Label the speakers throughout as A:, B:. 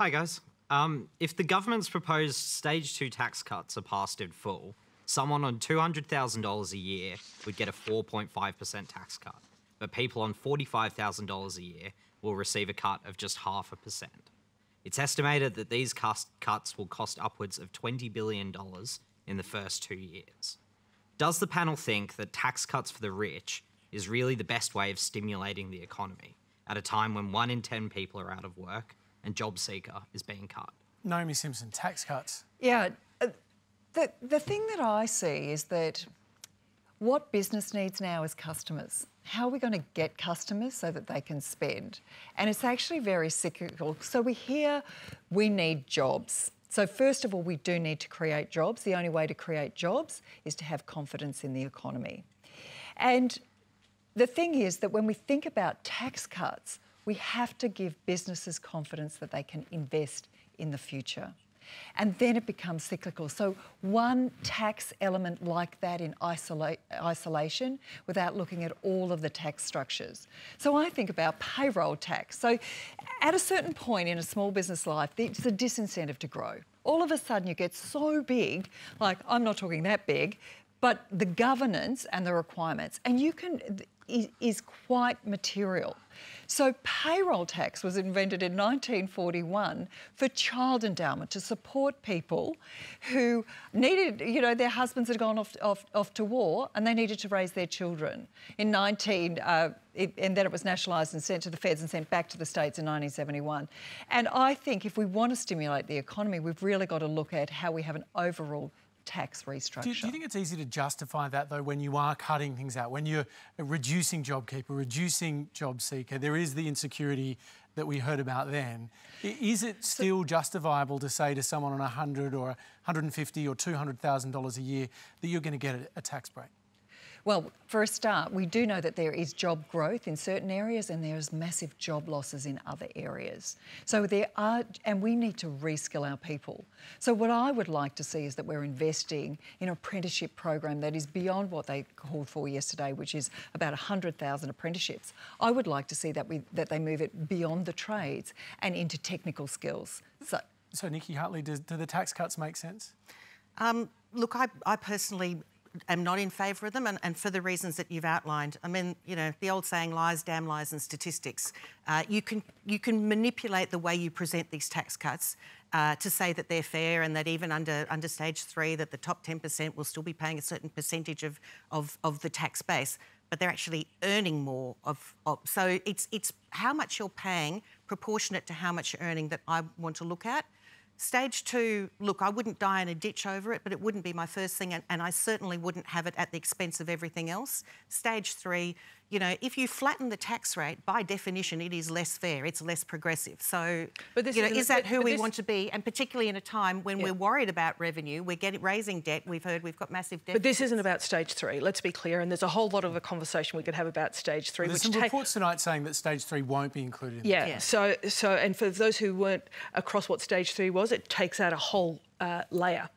A: Hi, guys. Um, if the government's proposed stage two tax cuts are passed in full, someone on $200,000 a year would get a 4.5% tax cut, but people on $45,000 a year will receive a cut of just half a percent. It's estimated that these cuts will cost upwards of $20 billion in the first two years. Does the panel think that tax cuts for the rich is really the best way of stimulating the economy at a time when one in 10 people are out of work and JobSeeker is being cut?
B: Naomi Simson, tax cuts.
C: Yeah, uh, the, the thing that I see is that what business needs now is customers. How are we going to get customers so that they can spend? And it's actually very cyclical. So we hear we need jobs. So, first of all, we do need to create jobs. The only way to create jobs is to have confidence in the economy. And the thing is that when we think about tax cuts, we have to give businesses confidence that they can invest in the future. And then it becomes cyclical. So, one tax element like that in isola- isolation without looking at all of the tax structures. So, I think about payroll tax. So, at a certain point in a small business life, it's a disincentive to grow. All of a sudden, you get so big, like I'm not talking that big, but the governance and the requirements, and you can, is quite material. So payroll tax was invented in 1941 for child endowment to support people who needed, you know, their husbands had gone off, off, off to war and they needed to raise their children. In 19, uh, it, and then it was nationalised and sent to the feds and sent back to the states in 1971. And I think if we want to stimulate the economy, we've really got to look at how we have an overall tax restructure.
B: Do, do, you think it's easy to justify that though when you are cutting things out, when you're reducing JobKeeper, reducing JobSeeker? There is the insecurity that we heard about then. Is it still justifiable to say to someone on 100 or 150 or 200,000 dollars a year that you're going to get a, a tax break?
C: Well, for a start, we do know that there is job growth in certain areas and there's massive job losses in other areas. So there are, and we need to reskill our people. So what I would like to see is that we're investing in an apprenticeship program that is beyond what they called for yesterday, which is about 100,000 apprenticeships. I would like to see that we that they move it beyond the trades and into technical skills.
B: So, so Nicki Hutley, does, do the tax cuts make sense?
D: Um, look, I, I personally am not in favour of them, and, and, for the reasons that you've outlined. I mean, you know, the old saying, lies, damn lies, and statistics. Uh, you can you can manipulate the way you present these tax cuts uh, to say that they're fair, and that even under under stage three, that the top ten percent will still be paying a certain percentage of of, of the tax base, but they're actually earning more of, of. So it's it's how much you're paying proportionate to how much you're earning that I want to look at. Stage two, look, I wouldn't die in a ditch over it, but it wouldn't be my first thing, and, and I certainly wouldn't have it at the expense of everything else. Stage three, you know, if you flatten the tax rate, by definition, it is less fair, it's less progressive. So, but this you know, is, that who we this... want to be? And particularly in a time when yeah. we're worried about revenue, we're getting raising debt. We've heard we've got massive debt.
E: But this isn't about stage three. Let's be clear. And there's a whole lot of a conversation we could have about stage three.
B: Well, there's some ta- reports tonight saying that stage three won't be included.
E: Yeah. yeah. So, so, and for those who weren't across what stage three was, it takes out a whole uh, layer.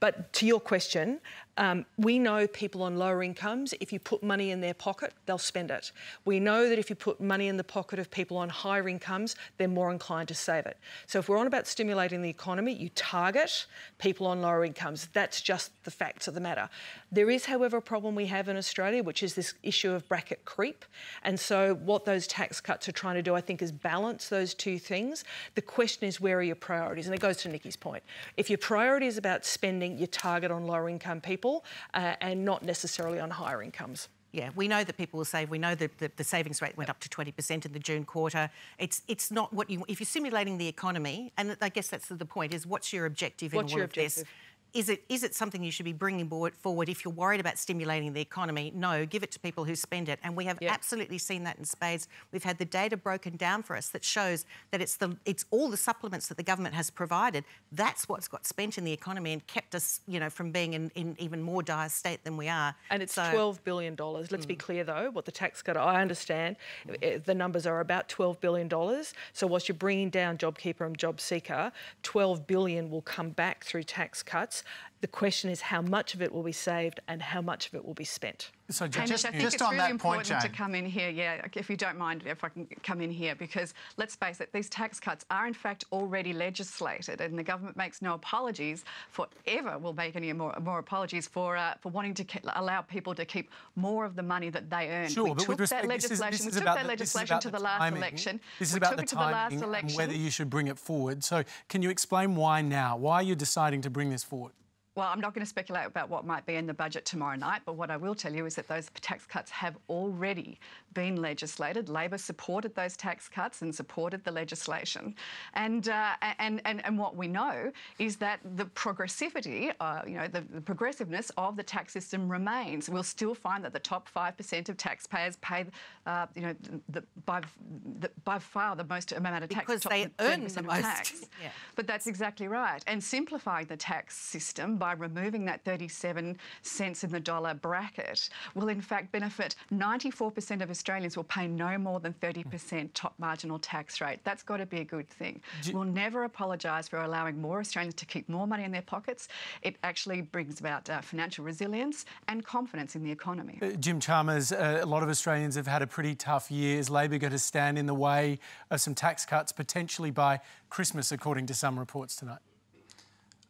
E: But to your question, um, we know people on lower incomes, if you put money in their pocket, they'll spend it. We know that if you put money in the pocket of people on higher incomes, they're more inclined to save it. So if we're on about stimulating the economy, you target people on lower incomes. That's just the facts of the matter. There is, however, a problem we have in Australia, which is this issue of bracket creep. And so what those tax cuts are trying to do, I think, is balance those two things. The question is, where are your priorities? And it goes to Nicki's point. If your priority is about spending, you target on lower income people uh, and not necessarily on higher incomes.
D: Yeah, we know that people will save. We know that the, the savings rate went up to 20% in the June quarter. It's it's not what you if you're simulating the economy, and I guess that's the point is what's your objective
E: what's
D: in
E: all
D: of
E: objective?
D: this? Is it is it something you should be bringing forward if you're worried about stimulating the economy? No, give it to people who spend it, and we have yep. absolutely seen that in spades. We've had the data broken down for us that shows that it's the it's all the supplements that the government has provided. That's what's got spent in the economy and kept us, you know, from being in, in even more dire state than we are.
E: And it's so, twelve billion dollars. Let's mm. be clear though, what the tax cut. I understand mm. the numbers are about twelve billion dollars. So whilst you're bringing down JobKeeper and JobSeeker, twelve billion will come back through tax cuts. The question is how much of it will be saved and how much of it will be spent.
B: So just,
F: Hamish, I think it's
G: on
F: really
G: that point,
F: important to come in here. Yeah, if you don't mind, if I can come in here, because let's face it, these tax cuts are in fact already legislated, and the government makes no apologies for ever will make any more, more apologies for uh, for wanting to allow people to keep more of the money that they earn.
B: Sure,
F: we
B: but
F: took
B: with respect,
F: that
B: this is,
F: legislation.
B: this
F: we took that
B: the,
F: legislation to
B: the
F: the last
B: timing.
F: election.
B: This is
F: we
B: about
F: took
B: the
F: it to the last
B: timing
F: election.
B: whether you should bring it forward. So, can you explain why now? Why are you're deciding to bring this forward?
F: Well, I'm not going to speculate about what might be in the budget tomorrow night, but what I will tell you is that those tax cuts have already been legislated. Labor supported those tax cuts and supported the legislation. And, uh, and, and, and what we know is that the progressivity, uh, you know, the, the progressiveness of the tax system remains. We'll still find that the top 5% of taxpayers pay, uh, you know, the, by, the, by far the most amount of tax.
D: Because they earn the most.
F: Tax.
D: Yeah.
F: But that's exactly right. And simplifying the tax system by removing that 37 cents in the dollar bracket will in fact benefit 94% of Australians will pay no more than 30% top marginal tax rate. That's got to be a good thing. We'll never apologise for allowing more Australians to keep more money in their pockets. It actually brings about uh, financial resilience and confidence in the economy.
B: Uh, Jim Chalmers, uh, a lot of Australians have had a pretty tough year. Is Labor going to stand in the way of some tax cuts potentially by Christmas, according to some reports tonight?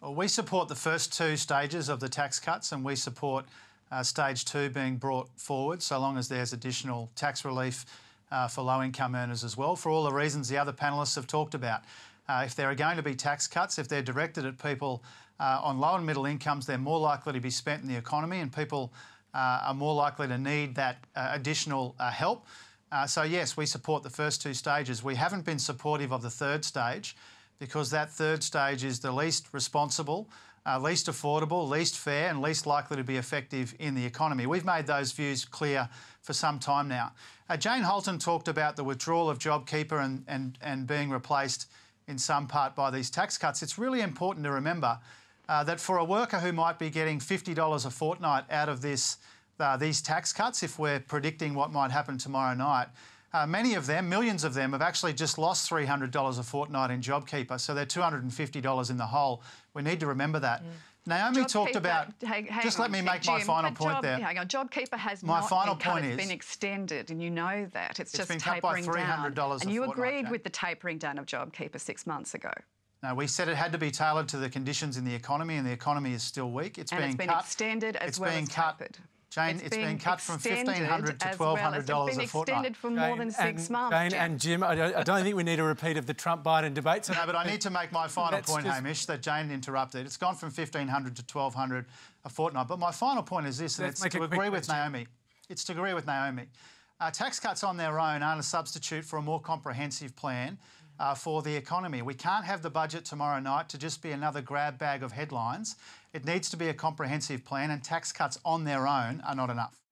G: Well, we support the first two stages of the tax cuts and we support uh, stage two being brought forward so long as there's additional tax relief uh, for low income earners as well, for all the reasons the other panellists have talked about. Uh, if there are going to be tax cuts, if they're directed at people uh, on low and middle incomes, they're more likely to be spent in the economy and people uh, are more likely to need that uh, additional help. So, yes, we support the first two stages. We haven't been supportive of the third stage because that third stage is the least responsible, uh, least affordable, least fair, and least likely to be effective in the economy. We've made those views clear for some time now. Uh, Jane Halton talked about the withdrawal of JobKeeper and, and, and being replaced in some part by these tax cuts. It's really important to remember uh, that for a worker who might be getting $50 a fortnight out of this, uh, these tax cuts, if we're predicting what might happen tomorrow night, uh, many of them, millions of them, have actually just lost $300 a fortnight in JobKeeper, so they're $250 in the hole. We need to remember that. Naomi talked about.
F: hang- hang
G: just
F: on
G: let me make
F: sec,
G: my final point
F: job,
G: there.
F: Hang on, JobKeeper has
G: My
F: not
G: final
F: been cut,
G: point
F: it's
G: is-
F: been extended, and you know that. It's, just
G: been cut by
F: tapering down.
G: $300 a
F: And you agreed
G: Jane.
F: with the tapering down of JobKeeper six months ago.
G: No, we said it had to be tailored to the conditions in the economy, and the economy is still weak. It's
F: And
G: being
F: it's been
G: cut.
F: extended as
G: it's
F: well
G: being
F: as
G: cut.
F: tapered.
G: Jane, it's been cut from 1,500 to
F: as well.
G: $1,200
F: It's
G: a
F: been
G: fortnight.
F: extended for more than
B: Jane
F: six
B: and,
F: months.
B: Jane
F: Jim.
B: and Jim, I don't, I don't think we need a repeat of the Trump Biden debate. So
G: No, but I need to make my final point,
B: just-
G: Hamish, that Jane interrupted. It's gone from 1500 to 1200 a fortnight. But my final point is this, and
B: Let's
G: it's to
B: it quick,
G: agree with
B: please,
G: Naomi. It's to agree with Naomi. Uh, tax cuts on their own aren't a substitute for a more comprehensive plan uh, for the economy. We can't have the budget tomorrow night to just be another grab bag of headlines. It needs to be a comprehensive plan, and tax cuts on their own are not enough.